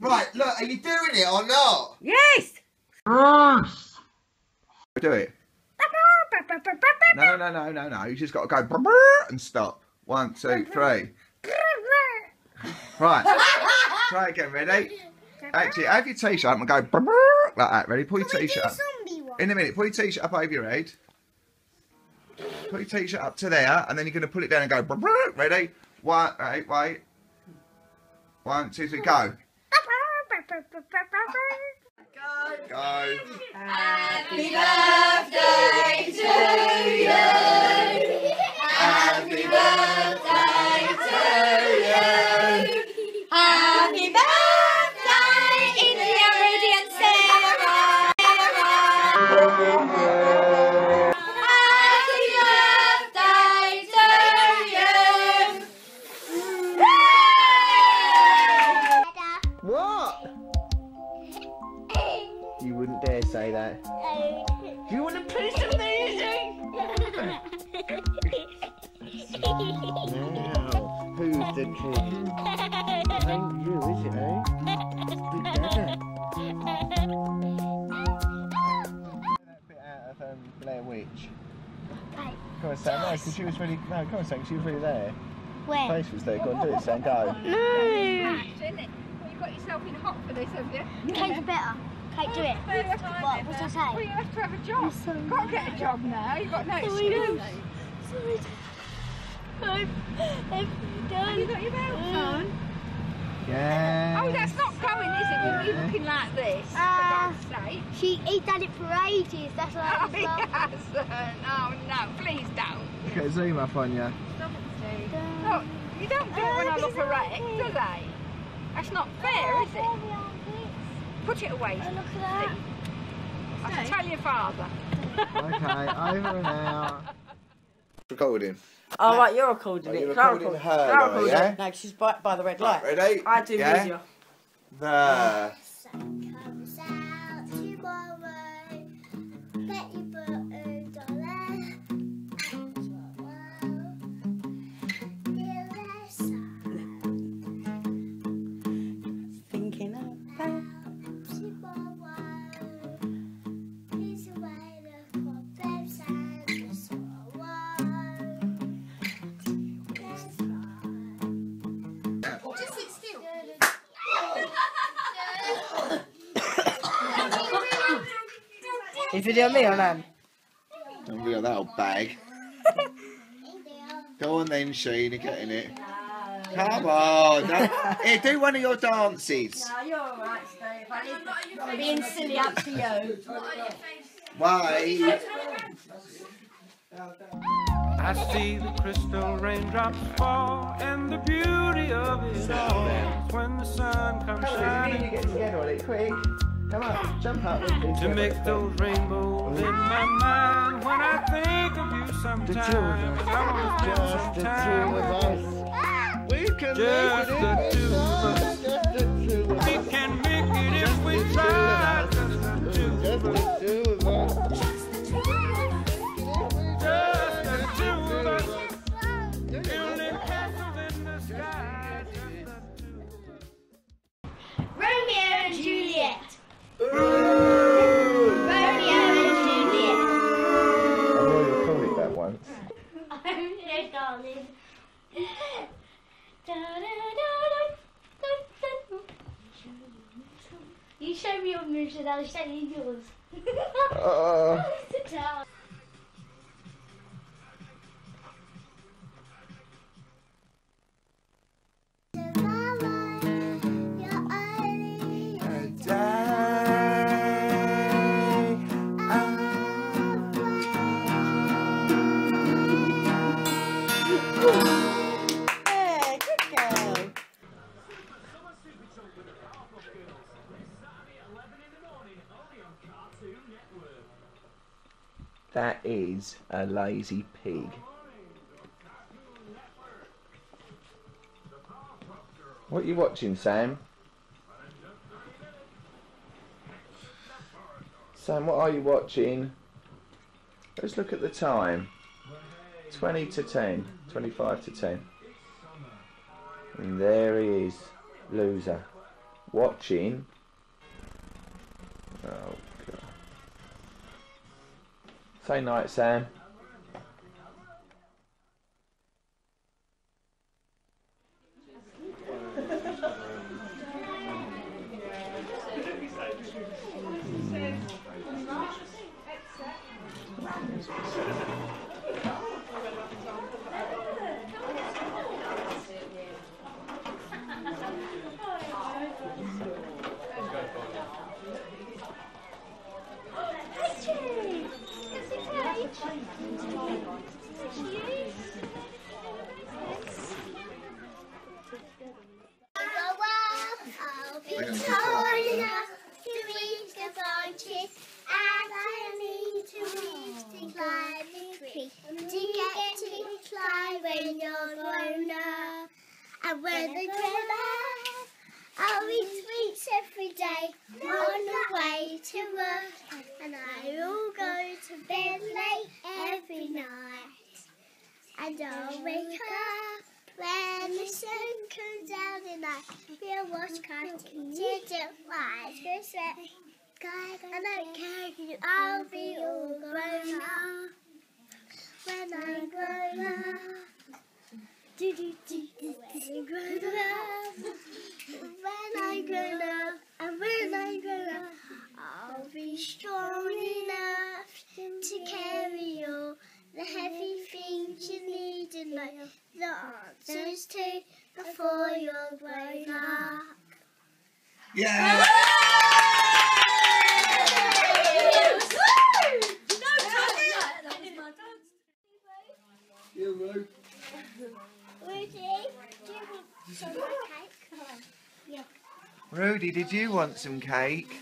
Right, look, are you doing it or not? Yes. Do it. No, no, no, no, no. You just got to go brr, brr, and stop. One, two, three. Right. Try again. Ready? Actually, have your t-shirt up and go brr, brr, like that. Ready? Pull your t-shirt up. In a minute, pull your t-shirt up over your head. Put your t-shirt up to there, and then you're going to pull it down and go. Brr, brr. Ready? One, wait, wait. One, two, three, go. Go. Happy birthday to you. Happy birthday Now, who's the king? Ain't you, is it, eh? Big Dada. That bit out of um, Blair Witch. Come on, Sam. No, because she was really. No, come on, Sam, She was really there. Where? Face was there. Go on, do it, Sam. Go. No. You've got yourself in hot for this, have you? Kate's better. Kate, do it. What? What's I Well, you have to have a job. You've got to get a job now. You've got no excuse. I've, I've Have you got your belt on? Yeah. Oh, that's not going, is it? With you looking like this, for Ah. God's sake. She he done it for ages. That's why Oh, I he was hasn't. Oh, no, please don't. Get a zoom up on you. Stop it, Steve. Look, you don't do it when I look a wreck, do they? That's not fair, is it? Put it away. Oh, look at that. I can tell your father. Okay, over and out. Recording. Oh, right, you're recording it. you Can I recording record- her, I yeah? it? No, she's by, by the red light. Ready? I do yeah? video. The. If you video me or no? Don't be that old bag. Go on then, Shane, you're getting it. Come on. don't- do one of your dances. No, you're alright, Steve. I'm being silly up to you. Wait. I see the crystal raindrops fall, and the beauty of it all when the sun comes shining get together on it, quick. Come on, jump up. to make those rainbows in my mind. When I think of you sometimes, I want to spend some time with you. We can Just the two of us. Just the two of We can make it if we try. Just the two of Just us. the two of us. You show me your moves and is a lazy pig. What are you watching, Sam? Sam, what are you watching? Let's look at the time. 20 to 10. 25 to 10. And there he is. Loser. watching. Say night, Sam. I'll be tall enough to reach the branches, and I need to reach the climbing tree to get to climb when you're grown up. And when the grown I'll be sweets every day on the way to work, and I will go to bed late every night. And I'll wake up when the sun comes out and I feel what's cutting to flies go sweat. I don't care if you, I'll be all grown up when I grow up. Do do do do do grown up. When I grow up and when I grow up, I'll be strong enough to carry all the heavy things you need and know the answers to before you're grown up. Yeah! Rudy, do Rudy, did you want some cake?